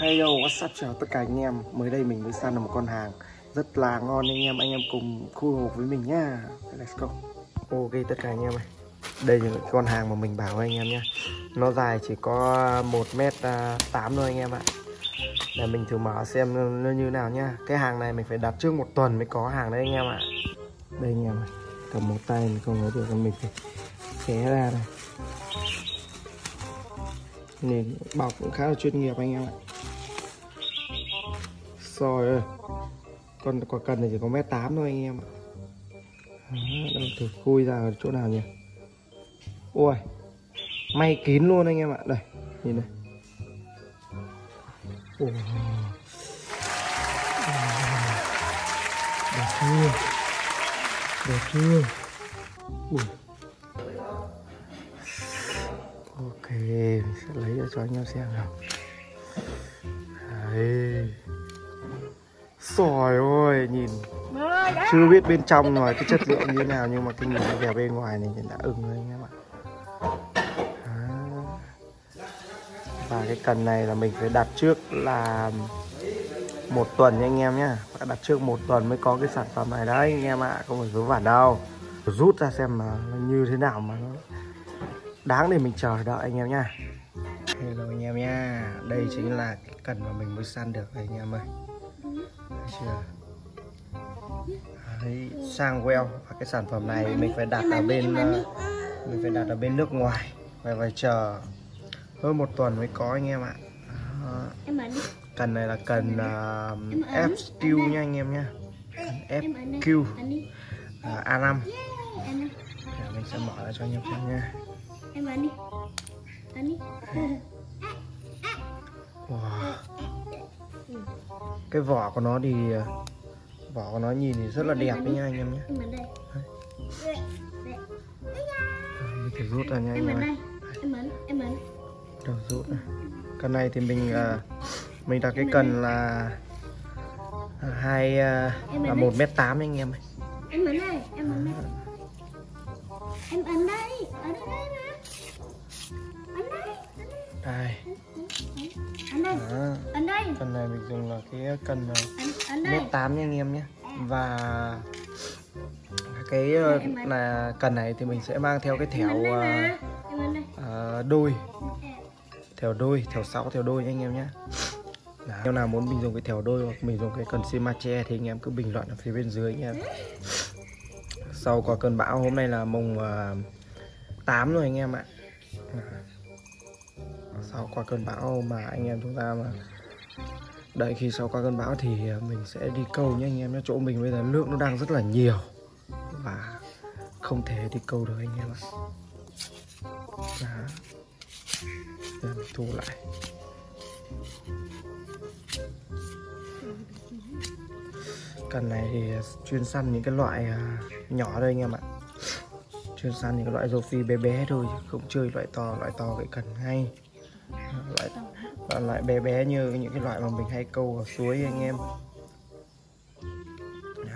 Hello, what's up? Chào tất cả anh em. Mới đây mình mới săn được một con hàng. Rất là ngon anh em, anh em cùng khu hộp với mình nhá. Let's go. Ok tất cả anh em ơi. Đây là con hàng mà mình bảo với anh em nhá. Nó dài chỉ có 1m8 à, thôi anh em ạ. Để mình thử mở xem nó như nào nhá. Cái hàng này mình phải đặt trước một tuần mới có hàng đấy anh em ạ. Đây anh em ơi. Cầm một tay mình không lấy được mình phải xé ra này. Nên bọc cũng khá là chuyên nghiệp anh em ạ. Rồi ơi. Con quả cần này chỉ có mét tám thôi anh em ạ. Đâu thử khui ra ở chỗ nào nhỉ? Ui May kín luôn anh em ạ. Đây nhìn này. Ồ. Đẹp chưa? Đẹp chưa? Ui. Ok, mình sẽ lấy ra cho anh em xem nào. Sỏi ôi, nhìn. Chưa biết bên trong ngoài cái chất lượng như thế nào Nhưng mà cái nhìn vẻ bên ngoài này đã ưng rồi anh em ạ Đó. Và cái cần này là mình phải đặt trước là một tuần nha anh em nhé Phải đặt trước một tuần mới có cái sản phẩm này đấy anh em ạ. Không phải vớ vẩn đâu. Rút ra xem mà nó như thế nào mà nó đáng để mình chờ đợi anh em nha hello anh em nha đây chính là cái cần mà mình mới săn được anh em ơi chưa? Đấy, sang well và cái sản phẩm này mình phải đặt ở bên uh, mình phải đặt ở bên nước ngoài. Phải phải chờ hơn một tuần mới có anh em ạ. Cần này là cần uh, FQ nha anh em nha. Cần FQ uh, A5 Để mình sẽ mở ra cho anh em xem nha. Wow. Cái vỏ của nó thì vỏ của nó nhìn thì rất là đẹp đấy nha anh em nhé. đây Mình thử rút ra nha anh em ơi. đây Đầu rút này. Cần này thì mình à, mình đặt cái cần là à, hai là một mét tám anh em ơi. em ăn đây em ăn đây em ăn đây ở đây đây mà ăn đây Đây. ăn đây Đó. ăn đây. Cần này mình dùng là cái cần mét tám nha anh em nhé. Và cái ờ, là cần này thì mình sẽ mang theo cái thẻo mà. Em ăn đây. à, đôi đôi thèo sáu thèo đôi nha anh em nhé. Nếu nào muốn mình dùng cái thèo đôi hoặc mình dùng cái cần Simache thì anh em cứ bình luận ở phía bên dưới nha. Sau có cơn bão hôm nay là mùng uh, 8 rồi anh em ạ. Sau qua cơn bão mà anh em chúng ta mà đợi khi sau qua cơn bão thì à, mình sẽ đi câu nhé anh em nhé chỗ mình bây giờ nước nó đang rất là nhiều và không thể đi câu được anh em ạ. Đó. Để mình thu lại. Cần này thì chuyên săn những cái loại à, nhỏ đây anh em ạ. Chuyên săn những cái loại rô phi bé bé thôi Không chơi loại to, loại to cái cần ngay Loại, loại, loại bé bé như những cái loại mà mình hay câu ở suối anh em.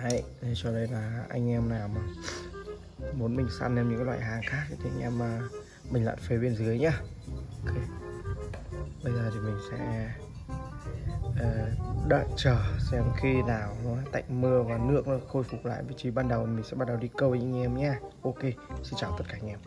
Đấy, thế cho đây là anh em nào mà muốn mình săn em những cái loại hàng khác thì anh em à, mình lại phía bên dưới nhá. Ok. Bây giờ thì mình sẽ uh, đợi chờ xem khi nào nó tạnh mưa và nước nó khôi phục lại. Vị trí ban đầu mình sẽ bắt đầu đi câu với anh em nhé ok xin chào tất cả anh em.